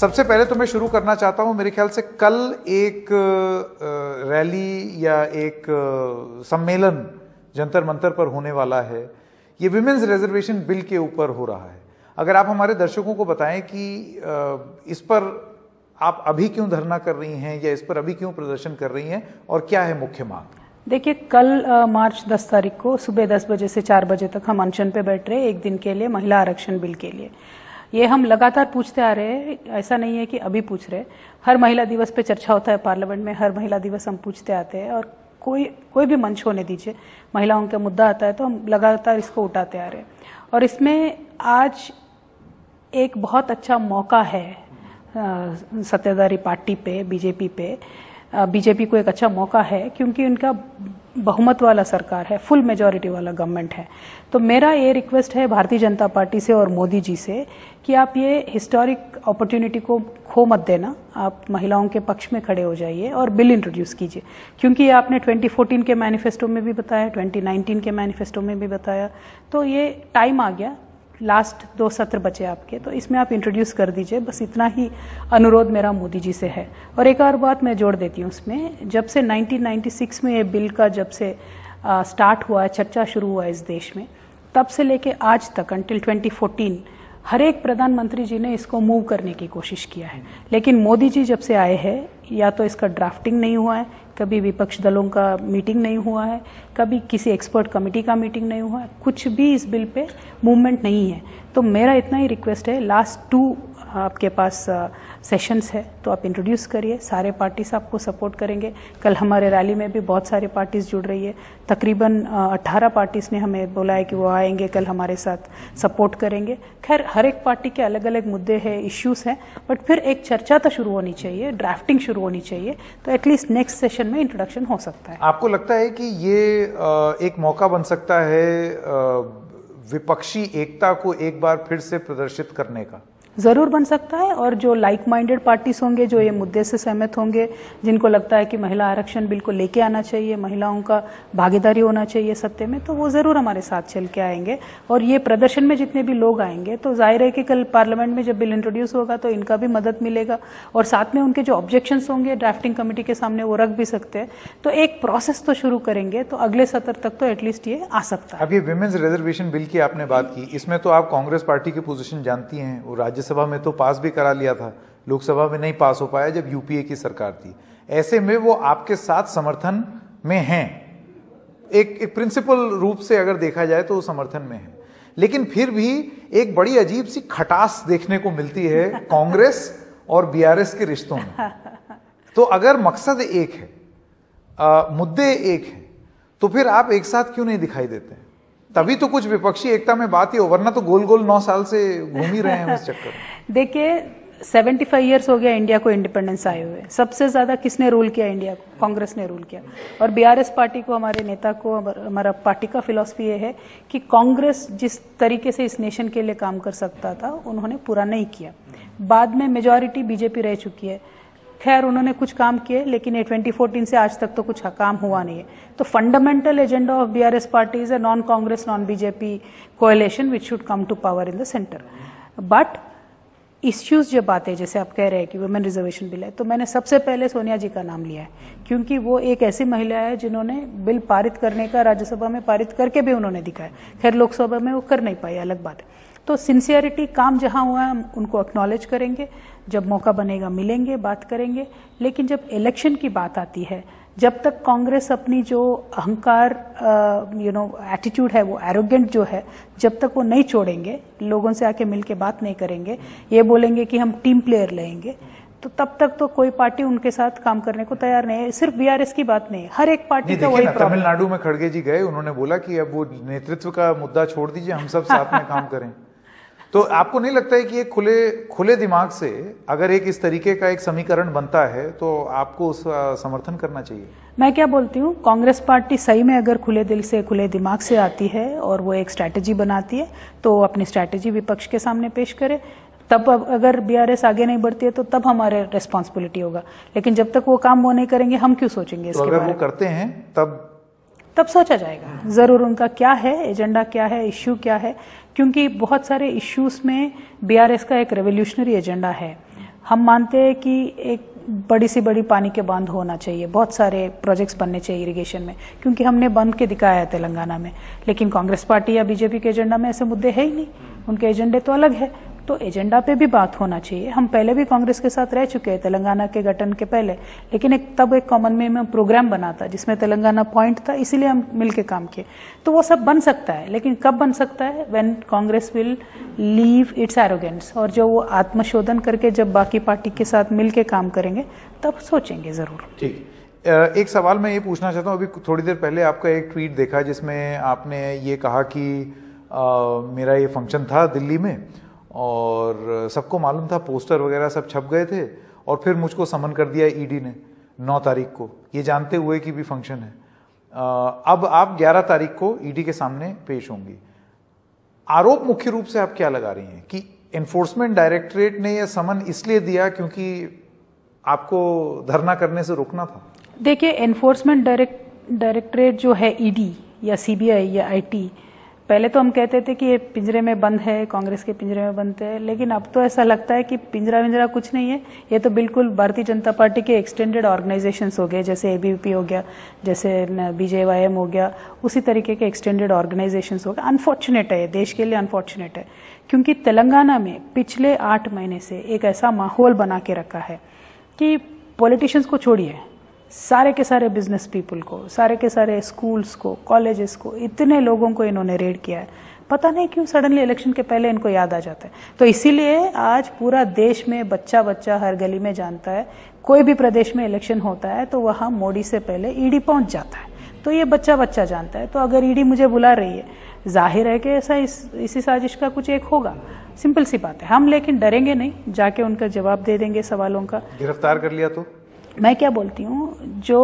सबसे पहले तो मैं शुरू करना चाहता हूँ मेरे ख्याल से कल एक रैली या एक सम्मेलन जंतर मंतर पर होने वाला है। ये विमेंस रिजर्वेशन बिल के ऊपर हो रहा है। अगर आप हमारे दर्शकों को बताएँ कि इस पर आप अभी क्यों धरना कर रही हैं या इस पर अभी क्यों प्रदर्शन कर रही हैं और क्या है मुख्य मांग? देखिए कल आ, मार्च 10 तारीख को सुबह 10 बजे से 4 बजे तक हम अनशन पे बैठ रहे एक दिन के लिए महिला आरक्षण बिल के लिए। ये हम लगातार पूछते आ रहे हैं, ऐसा नहीं है कि अभी पूछ रहे हर महिला दिवस पे चर्चा होता है पार्लियामेंट में, हर महिला दिवस हम पूछते आते हैं और कोई कोई भी मंच होने दीजिए, महिलाओं का मुद्दा आता है तो हम लगातार इसको उठाते आ रहे हैं। और इसमें आज एक बहुत अच्छा मौका है सत्ताधारी पार्टी पे, बीजेपी पे। बीजेपी को एक अच्छा मौका है, क्योंकि उनका बहुमत वाला सरकार है फुल मेजोरिटी वाला गवर्नमेंट है। तो मेरा ये रिक्वेस्ट है भारतीय जनता पार्टी से और मोदी जी से कि आप ये हिस्टोरिक अपॉर्चुनिटी को खो मत देना। आप महिलाओं के पक्ष में खड़े हो जाइए और बिल इंट्रोड्यूस कीजिए। क्योंकि ये आपने 2014 के मैनिफेस्टो में भी बताया 2019 के मैनिफेस्टो में भी बताया। तो ये टाइम आ गया। लास्ट दो सत्र बचे आपके तो इसमें आप इंट्रोड्यूस कर दीजिए। बस इतना ही अनुरोध मेरा मोदी जी से है। और एक और बात मैं जोड़ देती हूँ उसमें। जब से 1996 में ये बिल का जब से आ, स्टार्ट हुआ है चर्चा शुरू हुआ है इस देश में तब से लेके आज तक अंटिल 2014 हर एक प्रधानमंत्री जी ने इसको मूव करने की कोशिश किया है। लेकिन मोदी जी जब से आए हैं, या तो इसका ड्राफ्टिंग नहीं हुआ है, कभी विपक्ष दलों का मीटिंग नहीं हुआ है, कभी किसी एक्सपर्ट कमेटी का मीटिंग नहीं हुआ है, कुछ भी इस बिल पे मूवमेंट नहीं है। तो मेरा इतना ही रिक्वेस्ट है लास्ट टू आपके पास सेशंस है तो आप इंट्रोड्यूस करिए। सारे पार्टीज़ आपको सपोर्ट करेंगे। कल हमारे रैली में भी बहुत सारे पार्टीज़ जुड़ रही है। तकरीबन 18 पार्टीज़ ने हमें बोला है कि वो आएँगे, कल हमारे साथ सपोर्ट करेंगे। खैर, हर एक पार्टी के अलग अलग मुद्दे हैं इश्यूज़ हैं बट फिर एक चर्चा तो शुरू होनी चाहिए ड्राफ्टिंग शुरू होनी चाहिए तो एटलीस्ट नेक्स्ट सेशन में इंट्रोडक्शन हो सकता है। आपको लगता है कि ये एक मौका बन सकता है विपक्षी एकता को एक बार फिर से प्रदर्शित करने का? ज़रूर बन सकता है और जो लाइक माइंडेड पार्टीज़ होंगे, जो ये मुद्दे से सहमत होंगे, जिनको लगता है कि महिला आरक्षण बिल को लेके आना चाहिए, महिलाओं का भागीदारी होना चाहिए सत्य में तो वो ज़रूर हमारे साथ चल के आएँगे। और ये प्रदर्शन में जितने भी लोग आएँगे तो ज़ाहिर है कि कल पार्लियामेंट में जब बिल इंट्रोड्यूस होगा तो इनका भी मदद मिलेगा। और साथ में उनके जो ऑब्जेक्शन होंगे ड्राफ्टिंग कमेटी के सामने वो रख भी सकते हैं। तो एक प्रोसेस तो शुरू करेंगे तो अगले सत्र तक तो एटलीस्ट ये आ सकता है। अभी वुमेन्स रिजर्वेशन बिल की आपने बात की, इसमें तो आप कांग्रेस पार्टी की पोजिशन जानती हैं, वो राज्य राज्यसभा में तो पास भी करा लिया था। लोकसभा में नहीं पास हो पाया जब यूपीए की सरकार थी। ऐसे में वो आपके साथ समर्थन में हैं। एक, एक प्रिंसिपल रूप से अगर देखा जाए तो वो समर्थन में है। लेकिन फिर भी एक बड़ी अजीब सी खटास देखने को मिलती है कांग्रेस और बीआरएस के रिश्तों में। तो अगर मकसद एक है आ, मुद्दे एक है तो फिर आप एक साथ क्यों नहीं दिखाई देते? हैं तभी तो कुछ विपक्षी एकता में बात ही हो, वरना तो गोल गोल नौ साल से घूम ही रहे हैं उस चक्कर देखिए 75 इयर्स हो गया इंडिया को इंडिपेंडेंस आए हुए। सबसे ज़्यादा किसने रूल किया इंडिया को? कांग्रेस ने रूल किया। और बीआरएस पार्टी को, हमारे नेता को, हमारा पार्टी का फिलॉसफी ये है कि कांग्रेस जिस तरीके से इस नेशन के लिए काम कर सकता था, उन्होंने पूरा नहीं किया। बाद में मेजोरिटी बीजेपी रह चुकी है। खैर, उन्होंने कुछ काम किए, लेकिन ये 2014 से आज तक तो कुछ काम हुआ नहीं है। तो fundamental agenda of BRS party is a non Congress non BJP coalition which should come to power in the centre but issues जब आते हैं जैसे आप कह रहे हैं कि वुमेन रिजर्वेशन बिल है तो मैंने सबसे पहले सोनिया जी का नाम लिया है, क्योंकि वो एक ऐसी महिला है जिन्होंने बिल पारित करने का, राज्यसभा में पारित करके भी उन्होंने दिखाया खैर, लोकसभा में वो कर नहीं पाई, अलग बात है। तो सिंसियरिटी काम जहाँ हुआ है, हम उनको एक्नॉलेज करेंगे। जब मौका बनेगा मिलेंगे बात करेंगे। लेकिन जब इलेक्शन की बात आती है जब तक कांग्रेस अपनी जो अहंकार यू नो एटीट्यूड है वो एरोगेंट जो है जब तक वो नहीं छोड़ेंगे लोगों से आके मिलके बात नहीं करेंगे ये बोलेंगे कि हम टीम प्लेयर लेंगे तो तब तक तो कोई पार्टी उनके साथ काम करने को तैयार नहीं है। सिर्फ़ बीआरएस की बात नहीं हर एक पार्टी का वही तमिलनाडु में खड़गे जी गए उन्होंने बोला कि अब वो नेतृत्व का मुद्दा छोड़ दीजिए हम सब साथ में काम करें। तो आपको नहीं लगता है कि एक खुले खुले दिमाग से अगर एक इस तरीके का एक समीकरण बनता है तो आपको उसका समर्थन करना चाहिए? मैं क्या बोलती हूँ? कांग्रेस पार्टी सही में अगर खुले दिल से खुले दिमाग से आती है और वो एक स्ट्रैटेजी बनाती है तो अपनी स्ट्रैटेजी विपक्ष के सामने पेश करे। तब अगर बीआरएस आगे नहीं बढ़ती है तो तब हमारे रेस्पॉन्सिबिलिटी होगा। लेकिन जब तक वो काम वो नहीं करेंगे हम क्यों सोचेंगे तो अगर वो करते हैं तब तब सोचा जाएगा। ज़रूर उनका क्या है एजेंडा क्या है इश्यू क्या है? क्योंकि बहुत सारे इश्यूज़ में बीआरएस का एक रेवोल्यूशनरी एजेंडा है। हम मानते हैं कि एक बड़ी सी बड़ी पानी के बाँध होना चाहिए, बहुत सारे प्रोजेक्ट्स बनने चाहिए इरिगेशन में, क्योंकि हमने बंद के दिखाया है तेलंगाना में। लेकिन कांग्रेस पार्टी या बीजेपी के एजेंडा में ऐसे मुद्दे है ही नहीं। उनके एजेंडे तो अलग है। तो एजेंडा पे भी बात होना चाहिए। हम पहले भी कांग्रेस के साथ रह चुके हैं तेलंगाना के गठन के पहले। लेकिन एक तब एक कॉमन में प्रोग्राम बना था जिसमें तेलंगाना पॉइंट था इसीलिए हम मिलके काम किए। तो वो सब बन सकता है लेकिन कब बन सकता है? When Congress will leave its arrogance और जो वो आत्मशोधन करके जब बाकी पार्टी के साथ मिलके काम करेंगे तब सोचेंगे ज़रूर। ठीक। एक सवाल मैं ये पूछना चाहता हूँ अभी थोड़ी देर पहले आपका एक ट्वीट देखा जिसमें आपने ये कहा कि आ, मेरा ये फ़ंक्शन था दिल्ली में और सबको मालूम था, पोस्टर वगैरह सब छप गए थे और फिर मुझको समन कर दिया ईडी ने नौ तारीख को। ये जानते हुए कि भी फ़ंक्शन है। अब आप ग्यारह तारीख को ईडी के सामने पेश होंगी। आरोप मुख्य रूप से आप क्या लगा रही हैं कि एनफोर्समेंट डायरेक्टरेट ने यह समन इसलिए दिया क्योंकि आपको धरना करने से रोकना था? देखिए एनफोर्समेंट डायरेक्ट डायरेक्टरेट जो है ईडी या सीबीआई या आईटी पहले तो हम कहते थे कि ये पिंजरे में बंद है, कांग्रेस के पिंजरे में बंद है, लेकिन अब तो ऐसा लगता है कि पिंजरा विंजरा कुछ नहीं है। ये तो बिल्कुल भारतीय जनता पार्टी के एक्सटेंडेड ऑर्गेनाइजेशंस हो गए, जैसे एबीवीपी हो गया, जैसे बीजेवाईएम हो गया, उसी तरीके के एक्सटेंडेड ऑर्गेनाइजेशंस हो गए। अनफॉर्चुनेट है, देश के लिए अनफॉर्चुनेट है, क्योंकि तेलंगाना में पिछले आठ महीने से एक ऐसा माहौल बना के रखा है कि पॉलिटिशियंस को छोड़िए। सारे के सारे बिज़नेस पीपल को सारे के सारे स्कूल्स को कॉलेजेस को इतने लोगों को इन्होंने रेड किया है। पता नहीं क्यों सडनली इलेक्शन के पहले इनको याद आ जाता है। तो इसीलिए आज पूरा देश में बच्चा बच्चा हर गली में जानता है कोई भी प्रदेश में इलेक्शन होता है तो वहाँ मोदी से पहले ईडी पहुँच जाता है। तो ये बच्चा बच्चा जानता है। तो अगर ईडी मुझे बुला रही है ज़ाहिर है कि ऐसा इस, इसी साजिश का कुछ एक होगा। सिंपल सी बात है। हम लेकिन डरेंगे नहीं जाके उनका जवाब दे देंगे सवालों का। गिरफ़्तार कर लिया तो? मैं क्या बोलती हूँ? जो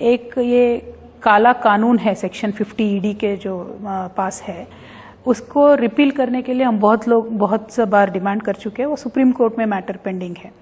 एक ये काला कानून है सेक्शन 50 ईडी के जो पास है, उसको रिपील करने के लिए हम बहुत लोग, बहुत सा बार डिमांड कर चुके हैं। वो सुप्रीम कोर्ट में मैटर पेंडिंग है।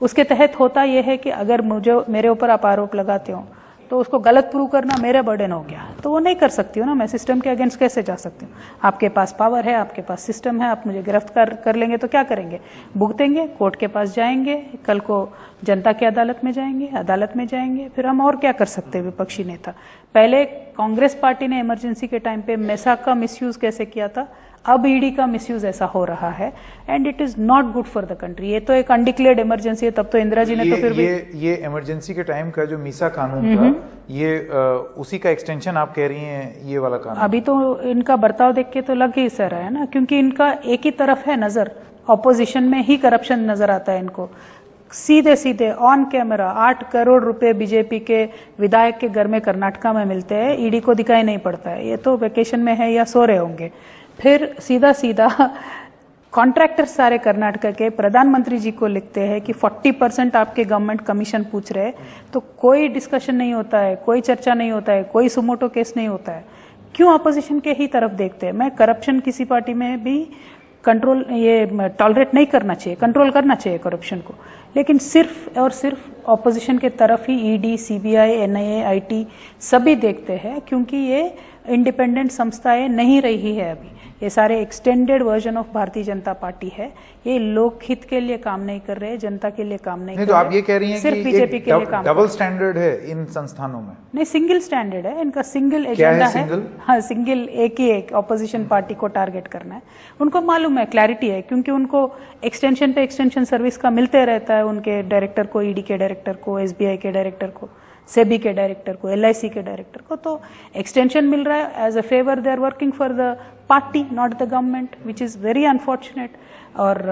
उसके तहत होता यह है कि अगर मुझे, मेरे ऊपर आप आरोप लगाते हो तो उसको गलत प्रूव करना मेरा बर्डन हो गया। तो वो नहीं कर सकती हूँ ना। मैं सिस्टम के अगेंस्ट कैसे जा सकती हूँ? आपके पास पावर है, आपके पास सिस्टम है, आप मुझे गिरफ़्तार कर लेंगे तो क्या करेंगे? भुगतेंगे कोर्ट के पास जाएँगे, कल को जनता की अदालत में जाएँगे, अदालत में जाएँगे, फिर हम और क्या कर सकते हैं विपक्षी नेता? पहले कांग्रेस पार्टी ने इमरजेंसी के टाइम पे मैसाक का मिसयूज कैसे किया था? अब ईडी का मिसयूज ऐसा हो रहा है and it is not good for the country ये तो एक अनडिक्लेयर्ड इमरजेंसी है तब तो इंदिरा जी ने तो फिर ये भी ये इमरजेंसी के टाइम का जो मीसा कानून था ये आ, उसी का एक्सटेंशन आप कह रही हैं ये वाला कानून। अभी तो इनका बर्ताव देख के तो लग ही सर है ना क्योंकि इनका एक ही तरफ़ है नज़र ऑपोजिशन में ही करप्शन नज़र आता है इनको। सीधे सीधे ऑन कैमरा आठ करोड़ रुपए बीजेपी के विधायक के घर में कर्नाटका में मिलते हैं ईडी को दिखाई नहीं पड़ता है। ये तो वेकेशन में है या सो रहे होंगे। फिर सीधा सीधा कॉन्ट्रैक्टर सारे कर्नाटक के प्रधानमंत्री जी को लिखते हैं कि 40 परसेंट आपके गवर्नमेंट कमीशन पूछ रहे तो कोई डिस्कशन नहीं होता है, कोई चर्चा नहीं होता है, कोई सुमोटो केस नहीं होता है। क्यों अपोजिशन के ही तरफ़ देखते हैं? मैं करप्शन किसी पार्टी में भी कंट्रोल ये टॉलरेट नहीं करना चाहिए कंट्रोल करना चाहिए करप्शन को। लेकिन सिर्फ़ और सिर्फ़ ऑपोजिशन के तरफ़ ही ईडी सीबीआई एनआईए आईटी सभी देखते हैं, क्योंकि ये इंडिपेंडेंट संस्थाएँ नहीं रही है अभी ये सारे extended version of Bharatiya Janata party है ये लोकहित के लिए काम नहीं कर रहे जनता के लिए काम नहीं, नहीं कर तो आप ये कह रही हैं सिर्फ़ बीजेपी के लिए काम डबल स्टैंडर्ड है। इन संस्थानों में। नहीं सिंगल स्टैंडर्ड है इनका सिंगल एजेंडा है, है। हाँ सिंगल एक ही एक ऑपोजिशन पार्टी को टारगेट करना है। उनको मालूम है क्लैरिटी है क्योंकि उनको एक्सटेंशन पे एक्सटेंशन सर्विस का मिलते रहता है उनके डायरेक्टर को ईडी के डायरेक्टर को एसबीआई के डायरेक्टर को। सेबी के डायरेक्टर को एलआईसी के डायरेक्टर को तो एक्सटेंशन मिल रहा है. As a favour they are working for the party not the government which is very unfortunate और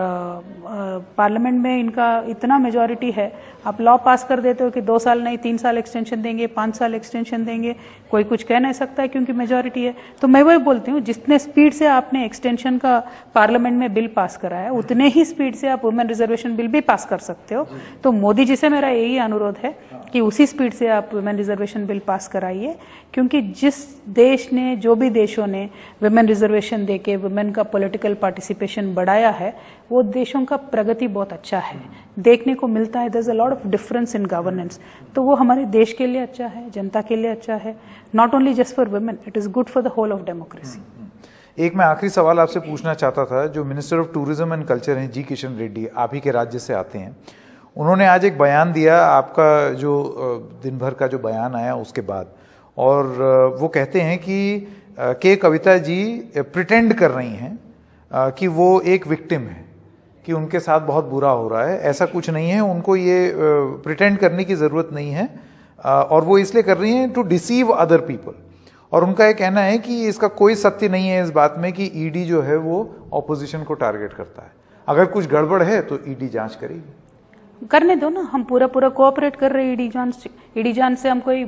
पार्लियामेंट में इनका इतना मेजोरिटी है, आप लॉ पास कर देते हो कि दो साल नहीं, तीन साल एक्सटेंशन देंगे, पाँच साल एक्सटेंशन देंगे, कोई कुछ कह नहीं सकता है क्योंकि मेजोरिटी है। तो मैं वही बोलती हूँ, जितने स्पीड से आपने एक्सटेंशन का पार्लियामेंट में बिल पास कराया, उतने ही स्पीड से आप वुमेन रिजर्वेशन बिल भी पास कर सकते हो। तो मोदी जी से मेरा यही अनुरोध है कि उसी स्पीड से आप वुमेन रिजर्वेशन बिल पास कराइए, क्योंकि जिस देश ने, जो भी देशों ने वुमेन रिजर्वेशन देके वुमेन का पॉलिटिकल पार्टिसिपेशन बढ़ाया है वो देशों का प्रगति बहुत अच्छा है। देखने को मिलता है। There is a lot of difference in governance तो वो हमारे देश के लिए अच्छा है, जनता के लिए अच्छा है। Not only just for women it is good for the whole of democracy एक मैं आखिरी सवाल आपसे पूछना चाहता था, जो minister of tourism and culture हैं, जी किशन रेड्डी, आप ही के राज्य से आते हैं। उन्होंने आज एक बयान दिया, आपका जो दिन भर का जो बयान आया उसके बाद। और वो कहते हैं कि के कविता जी प्रिटेंड कर रही हैं। कि वो एक विक्टिम है, कि उनके साथ बहुत बुरा हो रहा है। ऐसा कुछ नहीं है, उनको ये प्रिटेंड करने की ज़रूरत नहीं है और वो इसलिए कर रही हैं टू डिसीव अदर पीपल और उनका ये कहना है कि इसका कोई सत्य नहीं है इस बात में कि ईडी जो है वो ऑपोजिशन को टारगेट करता है। अगर कुछ गड़बड़ है तो ईडी जाँच करेगी। करने दो ना, हम पूरा पूरा कोऑपरेट कर रहे हैं ईडी जाँच ईडी जाँच से हम कोई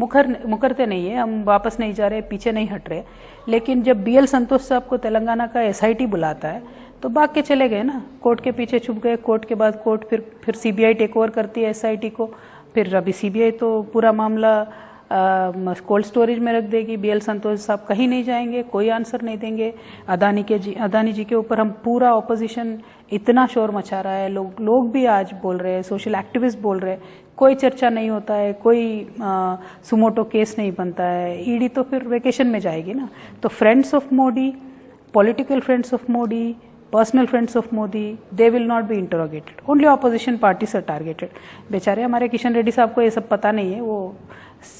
मुखर मुकरते नहीं है, हम वापस नहीं जा रहे, पीछे नहीं हट रहे। लेकिन जब बी एल संतोष साहब को तेलंगाना का एसआईटी बुलाता है तो भाग के चले गए ना। कोर्ट के पीछे छुप गए, कोर्ट के बाद कोर्ट फिर फिर सीबीआई टेक ओवर करती है एसआईटी को। फिर अभी सीबीआई तो पूरा मामला कोल्ड स्टोरेज में रख देगी। बी एल संतोष साहब कहीं नहीं जाएँगे, कोई आंसर नहीं देंगे। अदानी के जी, अदानी जी के ऊपर हम पूरा ऑपोजिशन इतना शोर मचा रहा है लोग लोग भी आज बोल रहे हैं सोशल एक्टिविस्ट बोल रहे हैं कोई चर्चा नहीं होता है कोई आ, सुमोटो केस नहीं बनता है ईडी तो फिर वेकेशन में जाएगी ना। तो friends of Modi political friends of Modi personal friends of Modi they will not be interrogated only opposition parties are targeted बेचारे हमारे किशन रेड्डी साहब को ये सब पता नहीं है वो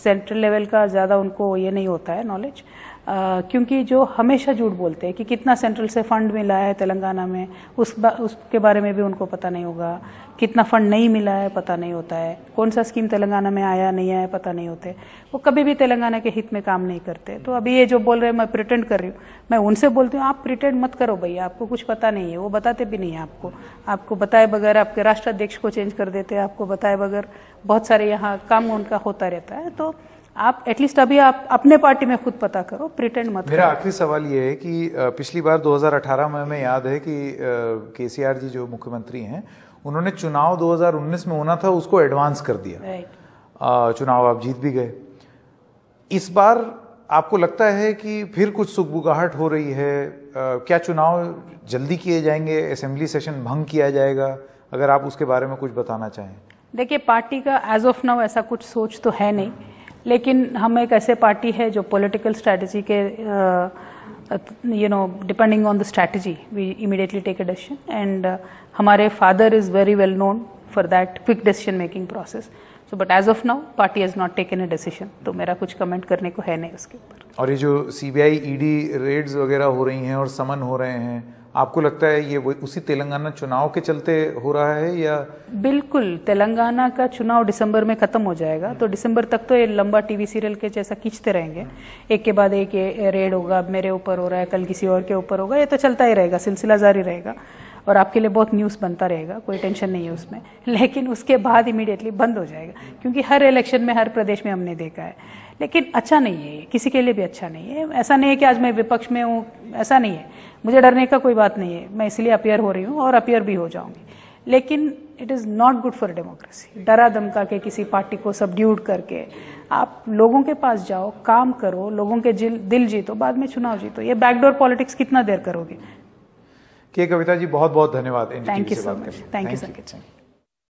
सेंट्रल लेवल का ज़्यादा उनको ये नहीं होता है नॉलेज क्योंकि जो हमेशा झूठ बोलते हैं कि कितना सेंट्रल से फंड मिला है तेलंगाना में उस बा, उसके बारे में भी उनको पता नहीं होगा। कितना फंड नहीं मिला है पता नहीं होता है। कौन सा स्कीम तेलंगाना में आया नहीं आया पता नहीं होते। वो कभी भी तेलंगाना के हित में काम नहीं करते। तो अभी ये जो बोल रहे हैं मैं प्रिटेंड कर रही हूँ। मैं उनसे बोलती हूँ आप प्रिटेंड मत करो भैया आपको कुछ पता नहीं है। वो बताते भी नहीं है आपको। आपको बताए बगैर आपके राष्ट्राध्यक्ष को चेंज कर देते हैं आपको बताए बगैर बहुत सारे यहाँ काम उनका होता रहता है। तो आप एटलीस्ट अभी आप अपने पार्टी में खुद पता करो प्रिटेंड मत मेरा आखिरी सवाल ये है कि पिछली बार 2018 में हमें याद है कि केसीआर जी जो मुख्यमंत्री हैं उन्होंने चुनाव 2019 में होना था उसको एडवांस कर दिया। Right. चुनाव आप जीत भी गए। इस बार आपको लगता है कि फिर कुछ सुखबुगाहट हो रही है? क्या चुनाव जल्दी किए जाएँगे? असेंबली सेशन भंग किया जाएगा? अगर आप उसके बारे में कुछ बताना चाहें। देखिए पार्टी का एज ऑफ़ नाउ ऐसा कुछ सोच तो है नहीं। लेकिन हम एक ऐसे पार्टी है जो पॉलिटिकल स्ट्रैटेजी के you know depending on the strategy we immediately take a decision and हमारे father is very well known for that quick decision making process so but as of now party has not taken a decision तो मेरा कुछ comment करने को है नहीं उसके ऊपर। और ये जो सीबीआई ईडी रेड्स वगैरह हो रही हैं और समन हो रहे हैं आपको लगता है ये उसी तेलंगाना चुनाव के चलते हो रहा है या? बिल्कुल, तेलंगाना का चुनाव दिसंबर में खत्म हो जाएगा। तो दिसंबर तक तो ये लंबा टीवी सीरियल के जैसा खींचते रहेंगे। एक के बाद एक रेड होगा मेरे ऊपर हो रहा है, कल किसी और के ऊपर होगा। ये तो चलता ही रहेगा, सिलसिला जारी रहेगा। और आपके लिए बहुत न्यूज़ बनता रहेगा, कोई टेंशन नहीं है उसमें। लेकिन उसके बाद इमीडिएटली बंद हो जाएगा, क्योंकि हर इलेक्शन में हर प्रदेश में हमने देखा है। लेकिन अच्छा नहीं है किसी के लिए भी अच्छा नहीं है। ऐसा नहीं है कि आज मैं विपक्ष में हूँ ऐसा नहीं है। मुझे डरने का कोई बात नहीं है मैं इसलिए अपियर हो रही हूँ और अपियर भी हो जाऊँगी। लेकिन it is not good for democracy डरा धमका के किसी पार्टी को सबड्यूड करके आप लोगों के पास जाओ काम करो लोगों के दिल जीतो बाद में चुनाव जीतो। ये बैकडोर पॉलिटिक्स कितना देर करोगे? के कविता जी बहुत बहुत धन्यवाद thank you so much thank you so much